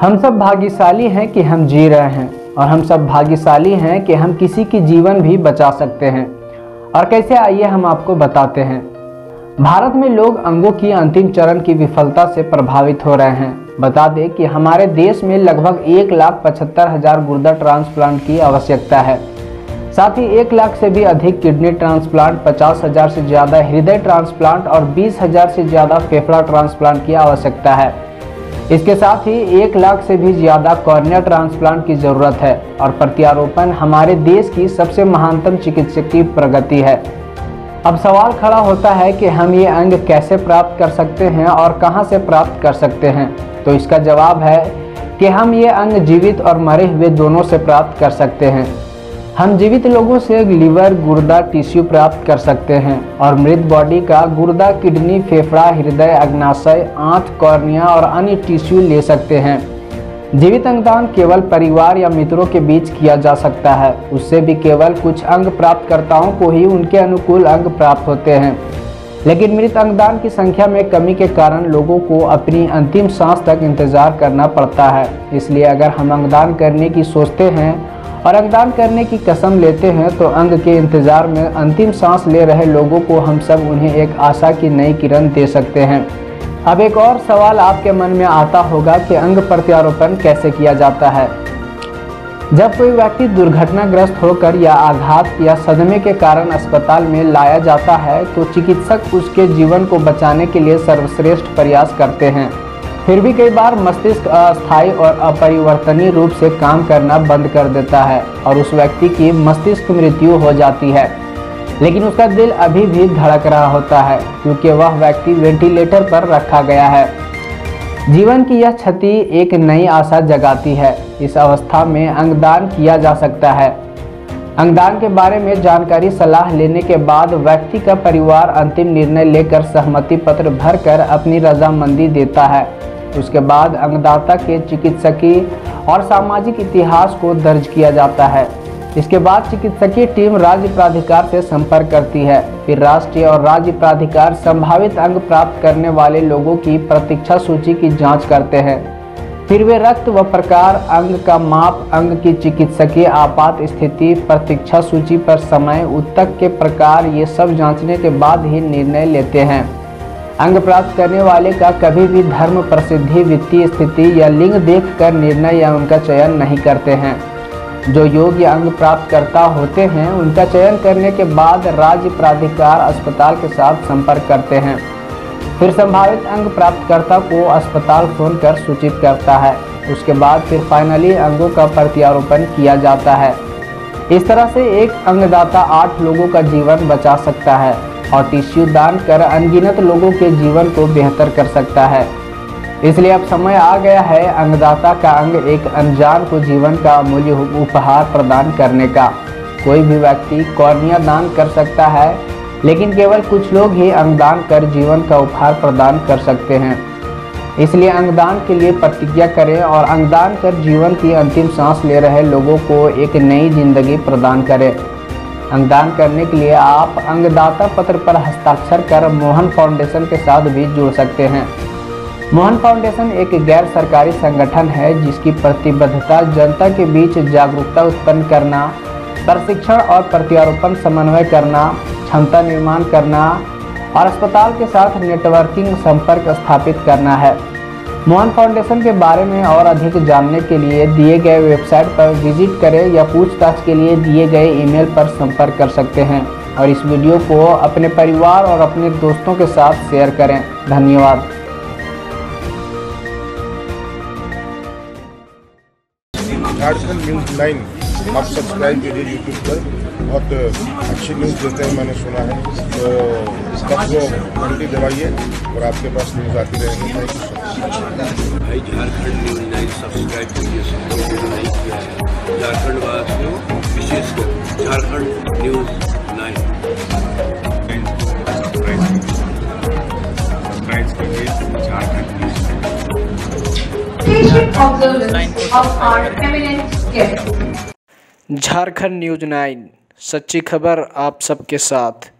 हम सब भाग्यशाली हैं कि हम जी रहे हैं और हम सब भाग्यशाली हैं कि हम किसी की जीवन भी बचा सकते हैं। और कैसे आइए हम आपको बताते हैं। भारत में लोग अंगों की अंतिम चरण की विफलता से प्रभावित हो रहे हैं। बता दें कि हमारे देश में लगभग एक लाख पचहत्तर हज़ार गुर्दा ट्रांसप्लांट की आवश्यकता है। साथ ही एक लाख से भी अधिक किडनी ट्रांसप्लांट, पचास हज़ार से ज़्यादा हृदय ट्रांसप्लांट और बीस हज़ार से ज़्यादा फेफड़ा ट्रांसप्लांट की आवश्यकता है। इसके साथ ही एक लाख से भी ज़्यादा कॉर्निया ट्रांसप्लांट की ज़रूरत है और प्रत्यारोपण हमारे देश की सबसे महानतम चिकित्सकीय प्रगति है। अब सवाल खड़ा होता है कि हम ये अंग कैसे प्राप्त कर सकते हैं और कहाँ से प्राप्त कर सकते हैं? तो इसका जवाब है कि हम ये अंग जीवित और मरे हुए दोनों से प्राप्त कर सकते हैं। हम जीवित लोगों से लीवर, गुर्दा, टिश्यू प्राप्त कर सकते हैं और मृत बॉडी का गुर्दा, किडनी, फेफड़ा, हृदय अग्नाशय आंत, कॉर्निया और अन्य टिश्यू ले सकते हैं। जीवित अंगदान केवल परिवार या मित्रों के बीच किया जा सकता है। उससे भी केवल कुछ अंग प्राप्तकर्ताओं को ही उनके अनुकूल अंग प्राप्त होते हैं। लेकिन मृत अंगदान की संख्या में कमी के कारण लोगों को अपनी अंतिम सांस तक इंतज़ार करना पड़ता है। इसलिए अगर हम अंगदान करने की सोचते हैं और अंगदान करने की कसम लेते हैं तो अंग के इंतज़ार में अंतिम सांस ले रहे लोगों को हम सब उन्हें एक आशा की नई किरण दे सकते हैं। अब एक और सवाल आपके मन में आता होगा कि अंग प्रत्यारोपण कैसे किया जाता है? जब कोई व्यक्ति दुर्घटनाग्रस्त होकर या आघात या सदमे के कारण अस्पताल में लाया जाता है तो चिकित्सक उसके जीवन को बचाने के लिए सर्वश्रेष्ठ प्रयास करते हैं। फिर भी कई बार मस्तिष्क अस्थायी और अपरिवर्तनीय रूप से काम करना बंद कर देता है और उस व्यक्ति की मस्तिष्क मृत्यु हो जाती है। लेकिन उसका दिल अभी भी धड़क रहा होता है, क्योंकि वह व्यक्ति वेंटिलेटर पर रखा गया है। जीवन की यह क्षति एक नई आशा जगाती है। इस अवस्था में अंगदान किया जा सकता है। अंगदान के बारे में जानकारी, सलाह लेने के बाद व्यक्ति का परिवार अंतिम निर्णय लेकर सहमति पत्र भरकर अपनी रजामंदी देता है। उसके बाद अंगदाता के चिकित्सकीय और सामाजिक इतिहास को दर्ज किया जाता है। इसके बाद चिकित्सकीय टीम राज्य प्राधिकार से संपर्क करती है। फिर राष्ट्रीय और राज्य प्राधिकार संभावित अंग प्राप्त करने वाले लोगों की प्रतीक्षा सूची की जाँच करते हैं। फिर वे रक्त व प्रकार अंग का माप, अंग की चिकित्सकीय आपात स्थिति, प्रतीक्षा सूची पर समय उत्तक के प्रकार, ये सब जांचने के बाद ही निर्णय लेते हैं। अंग प्राप्त करने वाले का कभी भी धर्म प्रसिद्धि, वित्तीय स्थिति या लिंग देखकर निर्णय या उनका चयन नहीं करते हैं। जो योग्य अंग प्राप्त करता होते हैं, उनका चयन करने के बाद राज्य प्राधिकार अस्पताल के साथ संपर्क करते हैं। फिर संभावित अंग प्राप्तकर्ता को अस्पताल फ़ोन कर सूचित करता है। उसके बाद फिर फाइनली अंगों का प्रत्यारोपण किया जाता है। इस तरह से एक अंगदाता आठ लोगों का जीवन बचा सकता है। और टिश्यू दान कर अनगिनत लोगों के जीवन को बेहतर कर सकता है। इसलिए अब समय आ गया है अंगदाता का अंग एक अनजान को जीवन का अमूल्य उपहार प्रदान करने का। कोई भी व्यक्ति कॉर्निया दान कर सकता है, लेकिन केवल कुछ लोग ही अंगदान कर जीवन का उपहार प्रदान कर सकते हैं। इसलिए अंगदान के लिए प्रतिज्ञा करें और अंगदान कर जीवन की अंतिम सांस ले रहे लोगों को एक नई ज़िंदगी प्रदान करें। अंगदान करने के लिए आप अंगदाता पत्र पर हस्ताक्षर कर मोहन फाउंडेशन के साथ भी जुड़ सकते हैं। मोहन फाउंडेशन एक गैर सरकारी संगठन है, जिसकी प्रतिबद्धता जनता के बीच जागरूकता उत्पन्न करना, प्रशिक्षण और प्रत्यारोपण समन्वय करना, क्षमता निर्माण करना और अस्पताल के साथ नेटवर्किंग संपर्क स्थापित करना है। मोहन फाउंडेशन के बारे में और अधिक जानने के लिए दिए गए वेबसाइट पर विज़िट करें या पूछताछ के लिए दिए गए ईमेल पर संपर्क कर सकते हैं और इस वीडियो को अपने परिवार और अपने दोस्तों के साथ शेयर करें। धन्यवाद। झारखंड न्यूज़ नाइन आप सब्सक्राइब कीजिए यूट्यूब पर बहुत अच्छी न्यूज़ देते हैं मैंने सुना है तो सबको घंटी दबाइए और आपके पास न्यूज़ आती रहेगी थैंक यू सो भाई झारखंड न्यूज़ नाइन सब्सक्राइब कीजिए सबको नहीं किया है झारखंड वासियों विशेषकर Jharkhand news nine observance of our eminent guest. Jharkhand news nine सच्ची खबर आप सबके साथ।